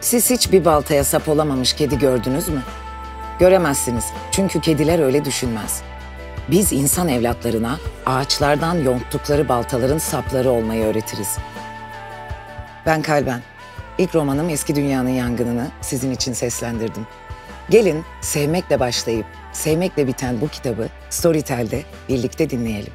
Siz hiç bir baltaya sap olamamış kedi gördünüz mü? Göremezsiniz çünkü kediler öyle düşünmez. Biz insan evlatlarına ağaçlardan yonttukları baltaların sapları olmayı öğretiriz. Ben Kalben. İlk romanım Eski Dünyanın Yangınını sizin için seslendirdim. Gelin sevmekle başlayıp sevmekle biten bu kitabı Storytel'de birlikte dinleyelim.